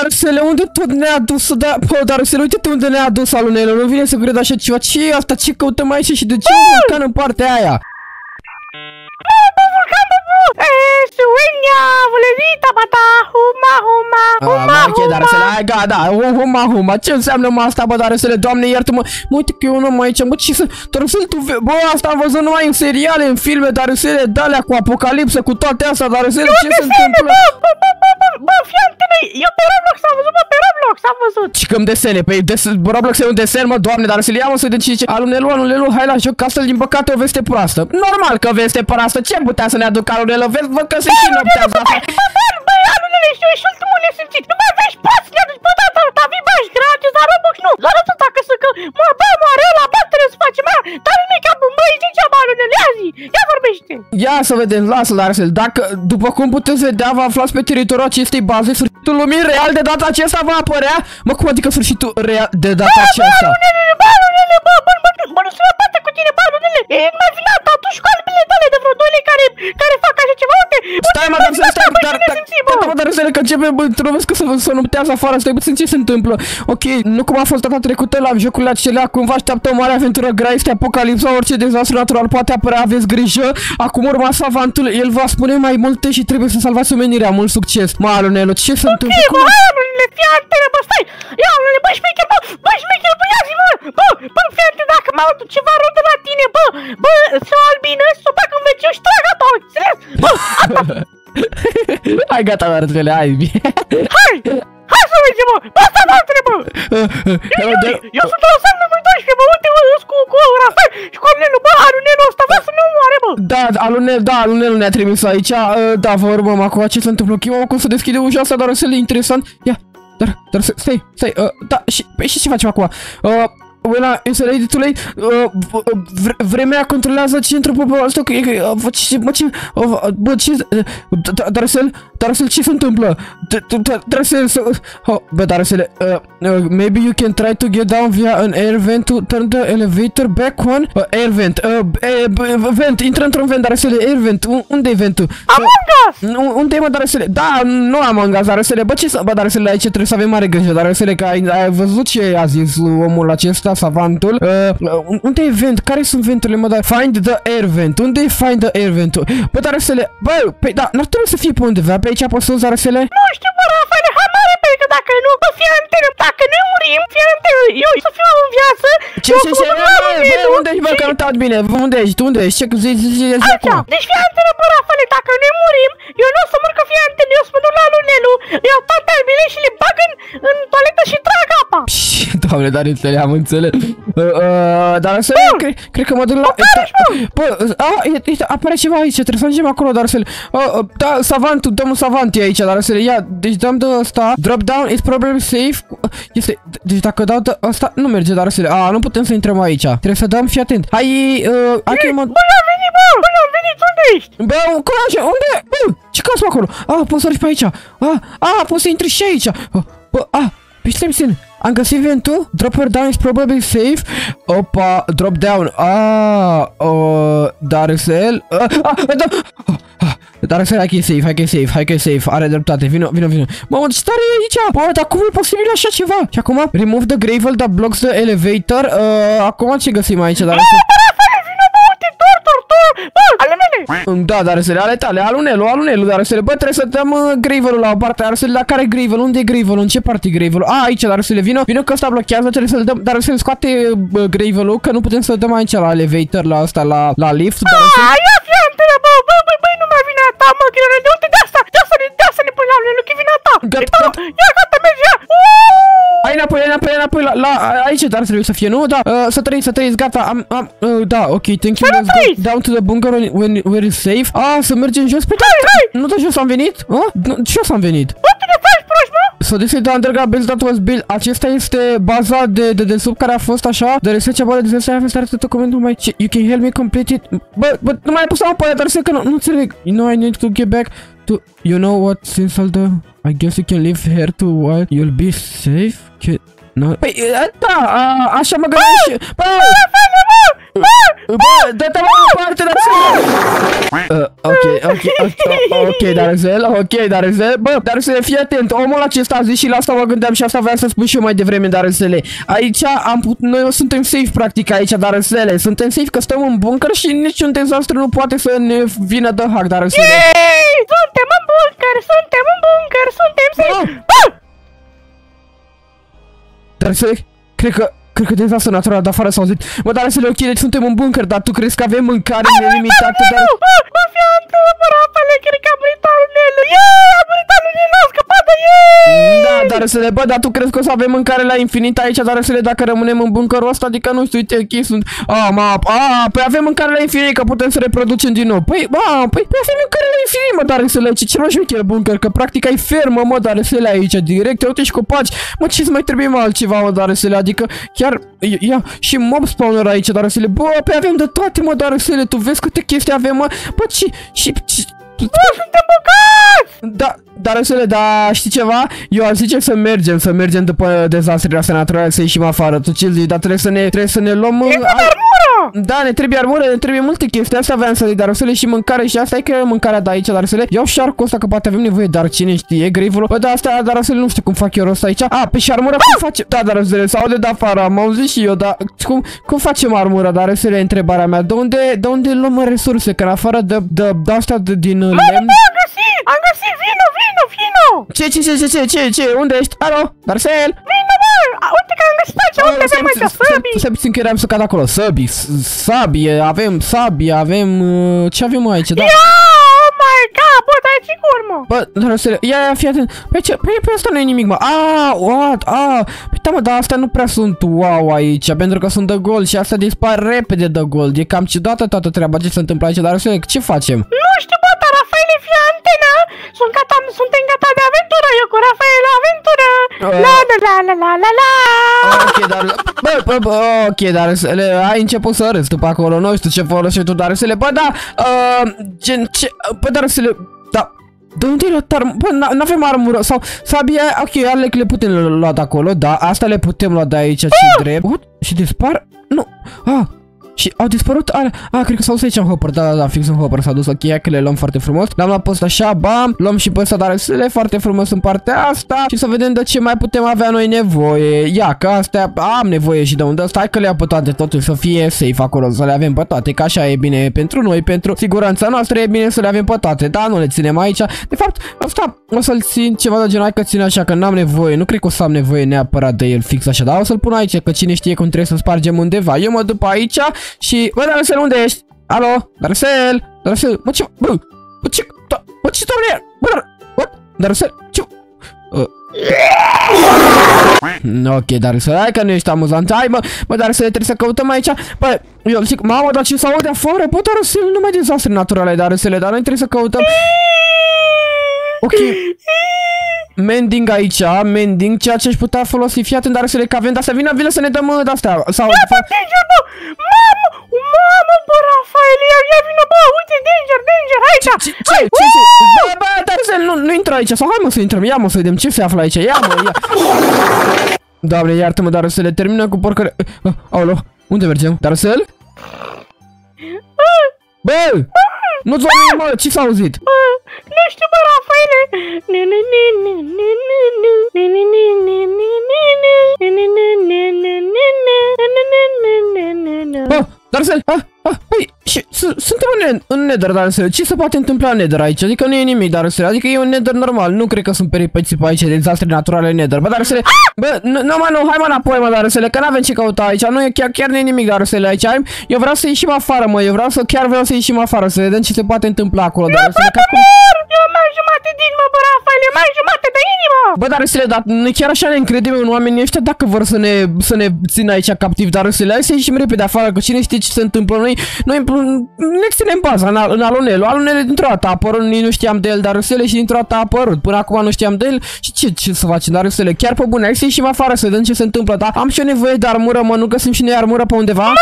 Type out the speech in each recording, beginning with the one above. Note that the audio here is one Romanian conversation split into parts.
dar să le unde tot ne-a dus, da, bă, dar să le uite unde ne-a dus alunelul, nu vine să cred așa ceva, ce e asta, ce căutăm aici și de ce un vulcan în partea aia? Huma, huma, huma, Ah, ok, dar să le, huma. ai, ga, da, hu- huma, huma, ce înseamnă mă asta, bă, dar să le, doamne, iartă-mă, mă, uite că eu nu am aici, mă, ce să, dar să tu, ve- bă, asta am văzut numai în seriale, în filme, dar să le, de-alea cu apocalipsă, cu toate astea, dar să le, ce se întâmplă? Bă, bă, bă, bă, bă, bă, fiante mei, eu pe Roblox am văzut, bă, pe Roblox am văzut. Și când desene, pe des, Roblox e un desen, mă, doamne, dar să le ia, mă, să de ce, alunelu, alunelu, hai la joc, asta din păcate o veste proastă. Normal că veste proastă, ce putea să ne aducă alunelu, vezi, văd că se și noptează asta. Bă, bă, bă, alunele, știu, e și ultimul nesimțit. Nu mai vezi prost, le aduci, bă, da, da, da, vii bași gratis, dar Roblox nu. Doar atât dacă să că, mă, bă, moare la bă, trebuie să facem aia. Dar nu e ca, bă, ești degeaba, alunele, ia zi, ia vorbește. Ia să vedem, lasă la Arsel. Dacă, după cum puteți vedea, vă aflați pe teritoriul acestei baze, sfârșitul lumii real de data aceasta va apărea. Mă, cum adică sfârșitul real de data aceasta? Alunele, bă, alunele, bă, bă, bă, bă, bă, nu se mai poate cu tine, bă, alunele. E mai vinat, tu și cu albile tale de vreo doi lei care, care fac așa ceva, uite. Stai mă, dar să stai, bă, dar, cine dar, simți, bă? Dar, mă, dar să că începe, bă, trebuie că să, să nuptează afară, stai puțin ce se întâmplă. Ok, nu cum a fost data trecută la jocurile acelea, cum vă așteaptă o mare aventură grea, este apocalipsa, orice dezastru natural poate apărea, aveți grijă. Acum urma savantul, el va spune mai multe și trebuie să salvați omenirea, mult succes. Mă, Alunelu, ce se întâmplă? E, Cum bă, hai, alunele, fii antene, bă, stai. Ia, alunele, bă, șmecher, bă, bă, șmecher, bă, ia zi, bă, bă, bă, fii antene, dacă m-au adus ceva rău de la tine, bă, bă, să o albină, să o bag în wc și trag apa, înțeles? Bă, asta, Hai gata, Martele, hai. hai, hai să mergem, bă, bă, asta mă bă. Eu, eu, eu sunt la sală numărul 12, bă, uite, bă, eu cu, cu Rafael și cu Alunelu, bă, Alunelu ăsta, bă, să nu moare, bă. Da, Alunel, da, Alunel ne-a trimis aici. Uh, Da, vă urmăm acum ce se întâmplă. Chimă cum să deschide ușa asta, dar o să le interesant. Ia, dar, dar, să- stai, stai, uh, da, și, păi, și ce facem acum? Uh, Una, este ready to lay. Uh, vre- vremea controlează centrul pe ăsta. că e- uh, Bă, ce, bă, ce, uh, bă, ce, uh, da- Darcel, Darcel, ce se întâmplă? D- d- d- Darcel, să, oh, bă, Darcel, uh, uh, maybe you can try to get down via an air vent to turn the elevator back on. Uh, air vent, uh, eh, b- vent, intră într-un vent, Darcel, air vent, Un- unde e ventul? Among Us! Nu, unde e mă, Darcele? Da, nu am angaz, Darcele. Bă, ce să... Bă, Darcele, aici trebuie să avem mare grijă, Darcele, că ai, ai văzut ce a zis omul acesta, savantul. Uh, uh, unde e vent? Care sunt venturile, mă, dar... Find the air vent. Unde e find the air vent? Bă, Darcele, bă, pe, da, n-ar trebui să fie pe undeva, pe aici poți să uzi, Darcele? Nu știu, bă, Rafael, hai mare, pentru că dacă nu, bă, fii antene, dacă nu murim, fii antene, eu să fiu în viață, Ce, eu ce, cu ce, domnul bă, bă, Alunelu unde ești, bă, și- că nu te aud bine. Unde ești? Tu unde ești? Ce, zi, zi, zi, zi, zi Așa, acum. deci fii antene, bă, Rafael, dacă ne murim, eu nu o să mor că fii antene, eu să mă duc la Lunelu, iau toate albile și le bag în, în toaletă și trag apa. Și, Doamne, dar înțeleg, am înțeles. Uh, uh, dar să cred, cred că mă duc la... Bă, a, e, e, apare ceva aici, trebuie să ajungem acolo, dar să uh, uh, Da, savantul, domnul savant e aici, dar să ia, deci dăm de ăsta, drop down is probably safe. Uh, Este, deci dacă dau de ăsta, nu merge, dar să a, nu putem să intrăm aici. Trebuie să dăm, fii atent. Hai, uh, hai că mă... Bă, am venit, bă, bă, am venit, unde ești? Bă, cum așa? Unde? Bă, ce cauți pe acolo? Ah, poți să urci pe aici. Ah, ah, poți să intri și aici. Ah, Bă, ah, pe stai puțin. Am găsit ventul. Drop her down is probably safe. Opa, drop down. Ah, uh, Darcel. Ah, ah, da. Ah, ah, Darcel, hai că e safe, hai că e safe, hai că e safe. Are dreptate, vino, vino, vino. Mamă, ce tare e aici? Bă, dar cum e posibil așa ceva? Și acum, remove the gravel that blocks the elevator. Uh, acum ce găsim aici, Darcel? Bă, Da, dar să le ale tale, alunelu, alunelu, dar să le, bă, trebuie să dăm uh, gravelul la o parte, dar să le, la care gravel, unde e gravelul, în ce parte e gravelul? A, aici, dar să le vină, vină că ăsta blochează, trebuie să le dăm, dar să le scoate uh, gravelul, că nu putem să dăm aici la elevator, la asta, la, la lift, dar să... A, ia fii antene, bă, bă, bă, bă, nu mai vine a ta, mă, grele, de unde, de asta, de asta, de asta ne pui la Lunelu, că e vina ta. Gata, E, bă, gata. Ia, gata, merge, ia. Uuuu. Hai înapoi, hai înapoi, hai înapoi, la, la, aici, dar trebuie să fie, nu? Da, uh, să trăiți, să trăiți, gata, am, am, uh, da, ok, thank you, Să nu let's go trăiți! down to the bunker when, when, where is safe. Ah, să mergem jos, pe Hai, hai. nu de jos am venit? Ah? Nu, jos am venit. Bă, tu ne faci proști, mă? So this is the underground build that was built. Acesta este baza de, de, de sub care a fost așa. The research about the disaster have started to comment on my ch- You can help me complete it. Bă, bă, nu mai ai pus apă, dar să că nu, nu înțeleg. You know I need to get back to... You know what, since. I guess you can live here to while you'll be safe. Can... Nu? Păi, uh, da, uh, așa mă gândeam și... Bă! Bă, dă-te mai departe, Darcel! Uh, ok, ok, ok, ok, Darcel, ok, Darcel. Bă, Darcel, fii atent, omul acesta a zis și la asta mă gândeam și asta vreau să spun și eu mai devreme, Darcel. Aici am put, noi suntem safe, practic, aici, Darcel. Suntem safe că stăm în bunker și niciun dezastru nu poate să ne vină de hack, Darcel. Yay! Suntem în bunker, suntem în bunker, suntem safe! Ah! Darcel, cred că Cred că dezastru natural de afară s-a auzit. Bă, dar să le ok, deci suntem în bunker, dar tu crezi că avem mâncare nelimitată, dar... Nu! Ah, Mă fi Rapale, cred că a murit alunelul! Yay! A murit alunelul, a scăpat de ei! Da, dar să le bă, dar tu crezi că o să avem mâncare la infinit aici, dar să le dacă rămânem în bunkerul ăsta, adică nu știu, uite, ok, sunt... A, ma, a, păi avem mâncare la infinit, că putem să reproducem din nou. Păi, ba, păi, păi avem mâncare la infinit, mă, dar să le ce cel mai șmecher bunker, că practic ai fermă, mă, dar să le aici, direct, uite și copaci. Mă, ce să mai trebuie mă altceva, mă, dar să le, adică chiar, ia, și mob spawner aici, dar să le, bă, pe avem de toate, mă, dar să le, tu vezi câte chestii avem, mă, bă, și, și, și Bă, suntem bogați! da, dar Răsule, da, știi ceva? Eu aș zice să mergem, să mergem după dezastrele astea naturale, să ieșim afară. Tu ce zici? Dar trebuie să ne, trebuie să ne luăm... E armură! Da, ne trebuie armură, ne trebuie multe chestii. Asta aveam să zic, dar Răsule și mâncare și asta e că e mâncarea de aici, dar Răsule. Iau șarcul ăsta că poate avem nevoie, dar cine știe, grave Bă, da, asta, dar Răsule, nu știu cum fac eu rost aici. A, pe și armură cum face? Da, dar Răsule, sau de afară, am auzit și eu, dar cum, cum facem armură? Dar Răsule, întrebarea mea, de unde, de unde luăm resurse? Că în afară de, de, de astea de, din lemn... Am găsit! Am găsit! Vino, vino, vino! Ce, ce, ce, ce, ce, ce, ce, unde ești? Alo, Marcel? Vino, bă! A, Uite că am găsit aici! Uite, avem aici săbii! Să puțin că eram să cad acolo. Săbii, sabie, avem sabie, avem... uh, Ce avem aici, da? Ia! Oh my god! Bă, dar e sigur, mă! Bă, dar să ia, ia, fii atent. Păi ce, păi pe asta nu e nimic, mă. Ah, what? Ah, păi da, mă, dar astea nu prea sunt wow aici, pentru că sunt de gold și astea dispar repede de gold. E cam ciudată toată treaba ce se întâmplă aici, dar să ce facem? Nu știu, bă, dar Rafael fie antenă! Sunt gata, suntem gata de aventură! Eu cu Rafael la aventură! Uh. La la la la la la la! Ok, dar... Bă, bă, bă, ok, dar să le, ai început să râzi tu pe acolo, nu știu ce folosești tu, dar să le... Bă, da, uh, gen, ce... Bă, dar să le... Da, de unde ai luat armură? Bă, n-avem armură sau sabia, ok, alea le putem lua de acolo, da, asta le putem lua de aici, ce drept. What? Și dispar? Nu, ah, și au dispărut alea. Ah, cred că s-au dus aici în hopper. Da, da, da, fix în hopper s-a dus ok, că le luăm foarte frumos. L-am luat pe ăsta așa, bam. Luăm și pe ăsta, dar le foarte frumos în partea asta. Și să vedem de ce mai putem avea noi nevoie. Ia, că astea am nevoie și de unde ăsta. Hai că le iau pe toate, totul să fie safe acolo, să le avem pe toate. Că așa e bine pentru noi, pentru siguranța noastră e bine să le avem pe toate. Da, nu le ținem aici. De fapt, ăsta o să-l țin ceva de genul, hai că țin așa, că n-am nevoie. Nu cred că o să am nevoie neapărat de el fix așa, dar o să-l pun aici, că cine știe cum trebuie să spargem undeva. Eu mă duc pe aici și... Bă, Darcel, unde ești? Alo? Darcel? Darcel? Mă, ce... Bă, bă, ce... Da, bă, ce doamne Bă, dar... What? Darcel? Ce... Uh. Ok, Darcel, hai că nu ești amuzant. Hai, mă, mă, Darcel, trebuie să căutăm aici. Bă, eu zic, mamă, dar ce s-aude afară? Bă, Darcel, numai dezastre naturale, Darcel, dar noi trebuie să căutăm... Ok. Mending aici, mending, ceea ce aș putea folosi. Fii atent, Darcel, că avem de-astea. Vină, vină să ne dăm uh, de-astea. Sau... Danger, bă! Mamă! Mamă, bă, Rafael, ia, ia vină, bă, uite, danger, danger, aici! Ce, ce, ce, ce? Bă, bă, Darcel, nu, nu intră aici. Sau hai mă să intrăm. Ia mă să vedem ce se află aici. Ia mă, ia. Doamne, iartă-mă, Darcel, termină cu porcăre... Uh, aolo, unde mergem? Darcel? Bă! Nu-ți mă, ce s-a auzit? Bă, nu știu, bă, Rafaele! Nu, nu, nu, nu, nu, Darcel, ah, ah, păi, și, su- suntem în, în Nether, Darcel, ce se poate întâmpla în Nether aici? Adică nu e nimic, Darcel, adică e un Nether normal, nu cred că sunt peripeții pe aici, dezastre naturale în Nether, bă, Darcel, bă, nu, nu, mă, nu, hai mă înapoi, mă, Darcel, că n-avem ce căuta aici, nu e chiar, chiar nu e nimic, Darcel, aici, ai- eu vreau să ieșim afară, mă, eu vreau să, chiar vreau să ieșim afară, să vedem ce se poate întâmpla acolo, Darcel, că acum... Mor! Eu am jumate de inimă, bă, Rafaele, mai jumate de inimă! Bă, dar Răsile, dar noi chiar așa ne încredem în oamenii ăștia dacă vor să ne, să ne țină aici captiv, dar Răsile, hai să ieșim repede afară, că cine știe ce se întâmplă, noi, noi ne ținem baza în, al- în alunelul, alunele dintr-o dată a apărut, nici nu știam de el, dar Răsile și dintr-o dată a apărut, până acum nu știam de el și ce, ce să facem, dar Răsile, chiar pe bune, hai să ieșim afară să vedem ce se întâmplă, da? Am și eu nevoie de armură, mă, nu găsim și noi armură pe undeva? Mă,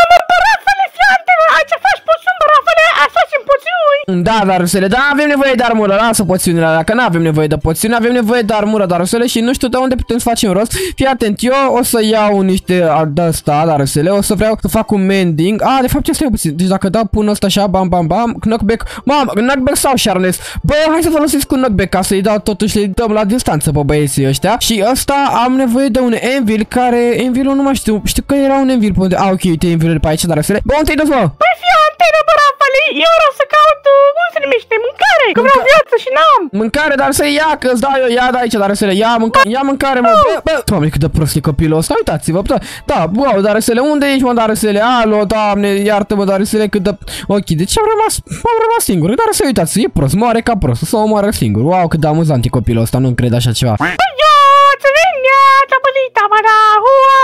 Da, Darusele, da, avem nevoie de armură, lasă poțiunile alea, că nu avem nevoie de poțiune, avem nevoie de armură, Darusele, și nu știu de unde putem să facem rost. Fii atent, eu o să iau niște de asta, Darusele, o să vreau să fac un mending. Ah, de fapt, ce stai puțin. Deci dacă dau pun ăsta așa, bam, bam, bam, knockback, mam, knockback sau sharpness. Bă, hai să folosesc cu knockback ca să-i dau totuși, le dăm la distanță pe băieții ăștia. Și ăsta am nevoie de un anvil care, anvilul nu mai știu, știu că era un anvil pe unde, ah, ok, uite anvilul pe aici, Darusele. Bă, unde-i dus, mă? Păi fii antenă, bă, Rafale, eu vreau să caut, uh, cum se numește, mâncare, că vreau viață și n-am. Mâncare, dar să ia, că îți dau eu, ia de aici, dar să le ia, mânca, ia mâncare, mă, bă, bă, doamne, cât de prost e copilul ăsta, uitați-vă, da, da, wow, dar să le, unde ești, mă, dar să le, alo, doamne, iartă-mă, dar să le, cât de, ok, deci am rămas, am rămas singur, dar să uitați, e prost, moare ca prost, să o moară singur, wow, cât de amuzant e copilul ăsta, nu cred așa ceva. Eu, ți venea, tabălita, mă, da, hua,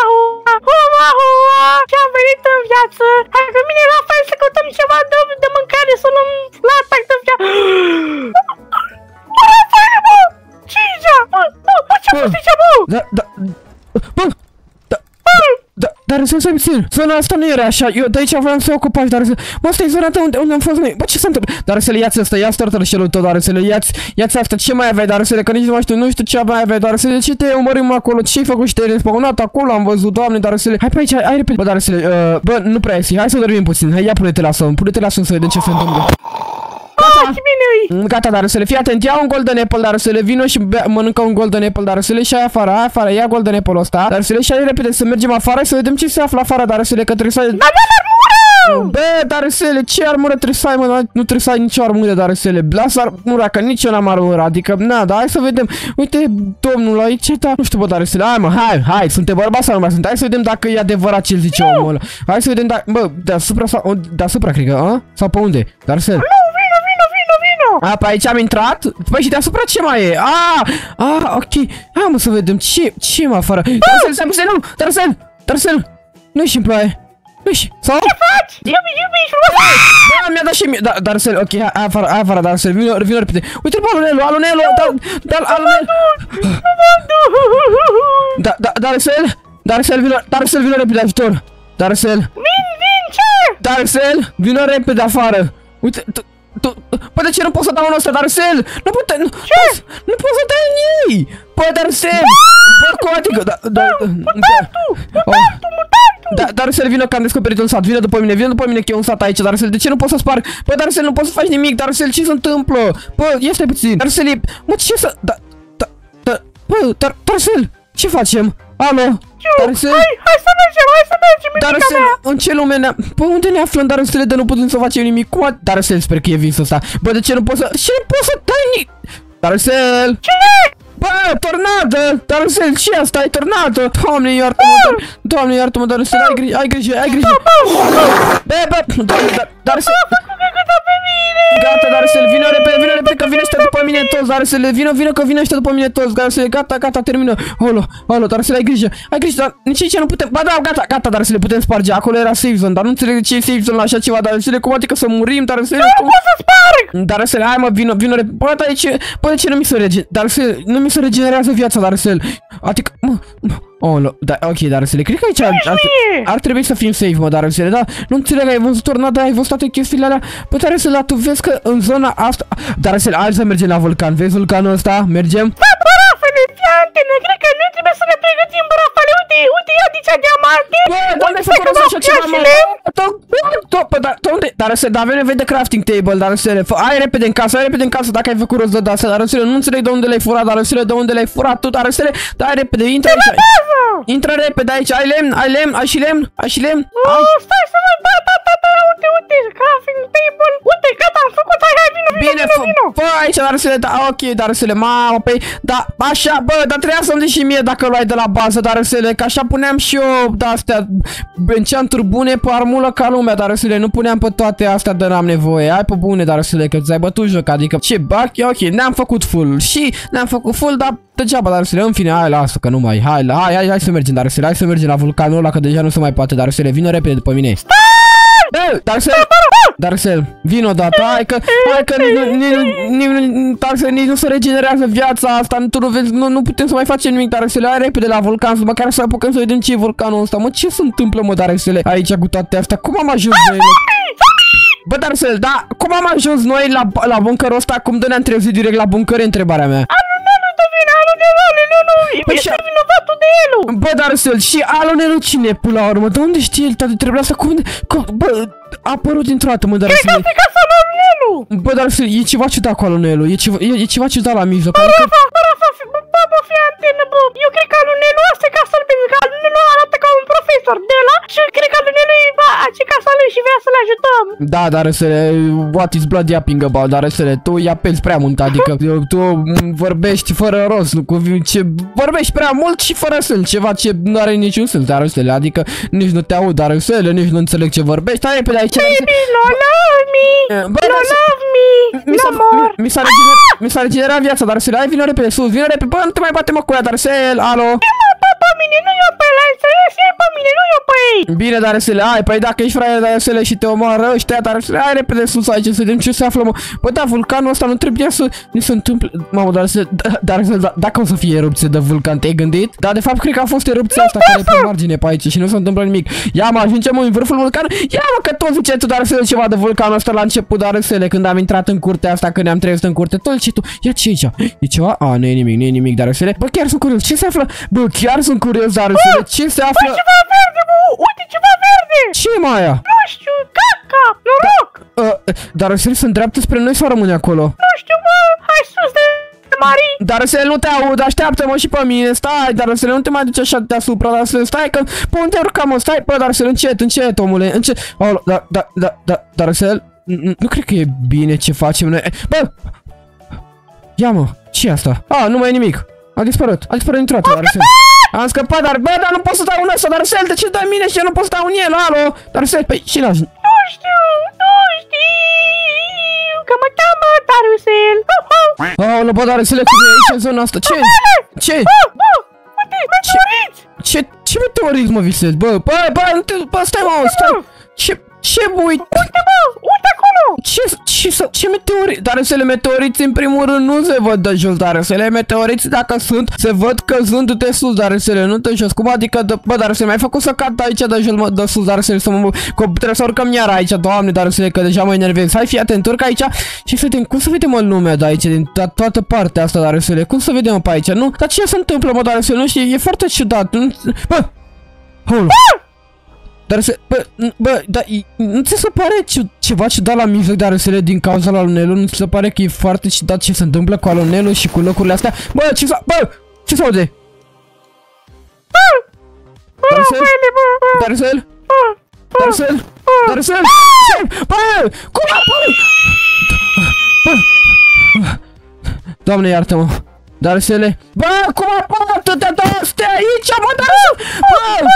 hua, hua, hua, ce-am venit în viață, hai cu mine, Rafael, să căutăm ceva de, de mâncare, să luăm la atac de viață. Bă, Rafael, bă, ce e aici? Bă, bă, bă, ce-a fost aici, bă? Da, da, bă, da, da, dar să să puțin, zona asta nu era așa, eu de aici vreau să ocupați, dar să, mă, asta e zona ta unde, unde am fost noi, bă, ce se întâmplă? Dar să le iați asta, ia startershell-ul tot, dar să le iați, iați asta, ce mai aveai, dar să le, că nici nu mai știu, nu știu ce mai aveai, dar să le, ce te omorâm acolo, ce-ai făcut și te-ai respawnat acolo, am văzut, doamne, dar să le, hai pe aici, hai repede, bă, dar să le, uh, bă, nu prea esi, hai să dormim puțin, hai, ia pune-te la somn, pune-te la somn să vedem ce se întâmplă. Ah, ce bine e. Mm, Gata, dar să le fii atent, ia un golden apple, dar să le vină și bea, mănâncă un golden apple, dar să le și ai afară, ai afară, ia golden apple ăsta, dar să le și ai repede să mergem afară să vedem ce se află afară, dar să le că trebuie să ai... Dar n-am armură! Bă, dar să le, ce armură trebuie să ai, mă, nu trebuie să ai nicio armură, dar să le, lasă armura, că nici eu n-am armură, adică, na, dar hai să vedem, uite, domnul aici, da, nu știu, bă, dar să le, hai, mă, hai, hai, suntem bărbați sau nu mai sunt, hai să vedem dacă e adevărat ce zice omul ăla, hai să vedem dacă, bă, deasupra sau, deasupra, cred că, a? Sau pe unde, dar să Nu, vino, vino, vino, vino! a, pe aici am intrat? Păi și deasupra ce mai e? Ah, ah, ok. Hai mă să vedem ce, ce e mă afară. Darcel, stai puțin, nu! Darcel, Darcel, nu ieși în ploaie. Nu ieși. Sau? Ce faci? Iubi, iubi, ești frumos! Da, mi-a dat și mie. Da, Darcel, ok, hai hai afară, hai afară, Darcel, vino, vino repede. Uite-l pe alunelul, alunelul, da, da, alunel. Da, da, Darcel, Darcel, vino, Darcel, vino repede, ajutor. Darcel, Vin, vin, ce? Darcel, vino repede afară. Uite, tu, tu, bă, de ce nu poți să dau unul ăsta, Darcel? Nu pute, nu, Ce? nu poți să dai în ei! Bă, Darcel! Bă, cum adică? Da, da, da, Mutantul, oh. mutantul, mutantul! Da, Darcel, vină că am descoperit un sat, vină după mine, vină după mine că e un sat aici, Darcel, de ce nu poți să sparg? Bă, Darcel, nu poți să faci nimic, Darcel, ce se întâmplă? Bă, ia stai puțin, Darcel, e... mă, ce să... Da, da, da, bă, Dar, Darcel, ce facem? Alo? Darcel? Hai, hai să mergem, hai să mergem, Dar mimica să, mea! în ce lume ne Bă, unde ne aflăm, dar să de nu putem să facem nimic Cum a... Dar să sper că e visul ăsta Bă, de ce nu poți să... De ce nu poți să dai ni... Darcel! Cine? Bă, tornadă! Darcel, ce e asta? E tornadă! Doamne, iartă-mă, Dar... Doamne, iartă-mă, Darcel, ai grijă, ai grijă, ai grijă! Bă, bă, Doamne, Dar... Darcel... Gata pe mine! Gata, Darcel, vină repede, vină repede, că vine ăștia după mine toți, Darcel, vină, vină, că vine ăștia după mine toți, Darcel, gata, gata, termină. Olo, olo, Darcel, ai grijă, ai grijă, dar nici aici nu putem, ba da, gata, gata, Darcel, putem sparge, acolo era safe zone, dar nu înțeleg de ce e safe zone la așa ceva, Darcel, cum adică să murim, Darcel, cum... Pot să sparg! Darcel, hai mă, vină, vină, repede, bă, dar de ce, bă, de ce nu mi se regenerează, Darcel, nu mi se regenerează viața, Darcel, adică, mă, mă, Olo, da, ok, Darcel, cred că aici ar, ar, mie! ar trebui să fim safe, mă, Darcel, da? Nu înțeleg, ai văzut tornada, ai văzut toate chestiile alea, bă, Darcel, dar tu vezi că în zona asta, Darcel, hai să mergem la vulcan, vezi vulcanul ăsta, mergem? Bă, bă, Rafale, fii antene, cred că noi trebuie să ne pregătim, bă, Rafale, uite, uite, ia dici diamante! Bă, de unde ai făcut rost așa ceva, mă? To- to- Bă, dar, unde? Darcel, dar avem nevoie de crafting table, Darcel, fă- ai repede în casă, ai repede în casă dacă ai făcut rost de asta, Darcel, nu înțeleg de unde l-ai furat, Darcel, de unde l-ai furat tu, Darcel, dar ai repede, intră aici, intră repede aici, ai lemn, ai lemn, ai și lemn, ai și lemn, ai. Oh, stai să văd, da, da, da, da, uite, uite, crafting table, uite, gata, am făcut, hai, hai, vino, vino, Bine, vino, fă, vino! fă aici, Darcele, da, ok, Darcele, mamă, păi, da, așa, bă, dar trebuia să-mi zici și mie dacă luai de la bază, Darcele, că așa puneam și eu de-astea, enchanturi bune pe armulă ca lumea, Darcele, nu puneam pe toate astea de n-am nevoie, ai pe bune, Darcele, că ți-ai bătut joc, adică, ce, bă, ok, ne-am făcut full și ne-am făcut full, dar degeaba, Darcele, în fine, hai, lasă, că nu mai, hai, hai, hai, hai să mergem, Darcele, hai să mergem la vulcanul ăla, că deja nu se mai poate, Darcele, vină repede după mine. Bă, Darcel, Darcel, vino odată, hai că, hai că nici, nu- nici, nici, Darcel, nici nu se regenerează viața asta, tu nu vezi, nu, nu putem să mai facem nimic, Darcel, hai repede la vulcan, să măcar să apucăm să vedem ce e vulcanul ăsta, mă, ce se întâmplă, mă, Darcel, aici cu toate astea, cum am ajuns noi? mă? Bă, dar să da, cum am ajuns noi la, la bunkerul ăsta? Cum de ne-am trezit direct la bunker? E întrebarea mea. Alunelu de vine, alunelu, alunelu, nu, Păi este și- vinovatul de el. Bă, dar să și Alonelu cine e până la urmă? De unde știe el toate treburile astea? Cum, cum, bă, a apărut dintr-o dată, mă, dar să Asta e casa lui Alunelu. Bă, dar să e ceva ciudat cu Alonelu, e ceva, e, e ceva ciudat la mijloc, adică... Rafa, bă, Rafa, fi- bă, bă, bă, fii antenă, bă. Eu cred că Alunelu asta e casa lui, pentru că Alunelu arată ca un profesor de la și cred că Alunelu e, bă, ce casa lui și vrea să-l ajutăm. Da, dar să what is blood yapping about, dar să tu îi apeli prea mult, adică tu m, vorbești fără rost, nu cu ce vorbești prea mult și fără sâl, ceva ce nu are niciun sens, dar să adică nici nu te aud, dar să nici nu înțeleg ce vorbești, hai repede aici. Baby, no love me, Eh, bă, no dar să- love me, Mi no s-a, more. mi, mi s-a regenerat, mi s-a regenerat viața, dar să hai vină repede sus, vină repede, bă, nu te mai bate mă cu ea, dar să alo. Mă, bă, pe mine, nu eu pe la înțeles, e pe mine, nu eu pe ei. Bine, dar să le ai, păi dacă ești fraier, dar să le și te omoară ăștia, dar să le ai repede sus aici, să vedem ce se află, mă. Bă, da, vulcanul ăsta nu trebuia să ni se întâmple, mamă, dar să, da, dar să, da, dacă o să fie erupție de vulcan, te-ai gândit? Da, de fapt, cred că a fost erupția asta care e pe margine pe aici și nu se întâmplă nimic. Ia, mă, ajungem în vârful vulcanului, ia, mă, că tot ziceai tu, dar să ceva de vulcanul ăsta la început, dar să când am intrat în curtea asta, când ne-am trezit în curte, tot ce tu, ia ce e aici? E ceva? A, nu e nimic, nu e nimic, dar să Bă, chiar sunt curios, ce se află? Bă, chiar sunt curios, dar să ce se află? Ceva verde, bă, uite ceva verde. Ce e mai aia? Nu știu, caca, noroc. Uh, dar să se îndreaptă spre noi sau rămâne acolo? Nu știu, bă, hai sus de Mari. Dar să nu te aud, așteaptă-mă și pe mine, stai, dar să nu te mai duci așa deasupra, dar să stai că pe unde urcam, mă, stai, bă, dar să încet, încet, omule, încet, oh, da, da, da, da, dar să nu cred că e bine ce facem noi, bă, ia mă, ce e asta? A, nu mai e nimic, a dispărut, a dispărut dintr-o dată, dar să am scăpat, dar bă, dar nu pot să dau în ăsta, dar să de ce dai mine și eu nu pot să dau în el, alo, dar să păi, și lași, Nu știu, nu știu, că mă cheamă Darusel. Aoleu, bă, dar să le cum e aici în zona asta, ce? Ce? Bă, bă, uite, meteoriți. Ce, ce meteorism mă visezi? Bă, bă, bă, nu te, bă, stai mă, stai. Ce, ce, bă, uite, Uite, bă, uite acolo. Ce, ce, ce, ce meteoriți? Dar să le meteoriți în primul rând nu se văd de jos, dar să le meteoriți dacă sunt, se văd căzând de sus, dar să le nu de jos. Cum adică, de, bă, dar să mai făcut să cad aici de jos, mă, de sus, dar să le să mă, că trebuie să urcăm iar aici, doamne, dar să le că deja mă enervez. Hai, fii atent, urc aici și să vedem, cum să vedem în lumea de aici, din to- toată partea asta, dar să le, cum să vedem pe aici, nu? Dar ce se întâmplă, mă, dar să nu știi, e foarte ciudat, nu? Bă, Hold. Dar se, bă, n- bă, da, i- nu ți se pare ce, ceva ciudat la mijloc de arăsele din cauza lui Alunelu? Nu ți se pare că e foarte ciudat ce se întâmplă cu Alunelu și cu locurile astea? Bă, ce s-a, bă, ce s-aude? Darcel? Rafaele, bă, bă, Darcel? bă, bă. Darcel? Darcel? Ce? Bă, cum apare? Bă, Doamne, iartă-mă. Darcele? Bă, cum apare atâtea de astea aici, mă, Darcel? Bă!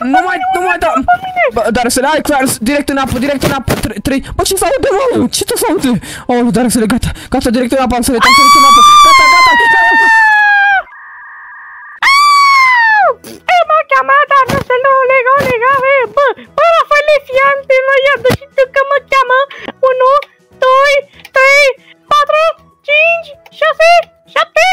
Nu mai, nu mai da. Bă, dar să le ai clar, direct în apă, direct în apă. Trei, trei. Bă, ce s-aude, mă? Ce te s-aude? Oh, dar să le gata. Gata, direct în apă, am să le am sărit în apă. Gata, gata. E, mă cheamă Darusel, olega, olega, e, bă, bă, Rafaele, fii antenă, ia dă și tu că mă cheamă 1, 2, 3, 4, 5, 6, 7, 8, 9!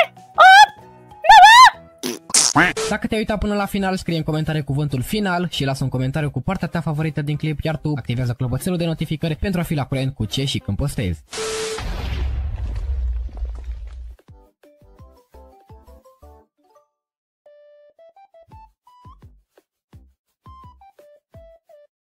Dacă te-ai uitat până la final, scrie în comentarii cuvântul final și lasă un comentariu cu partea ta favorită din clip, iar tu activează clopoțelul de notificări pentru a fi la curent cu ce și când postezi.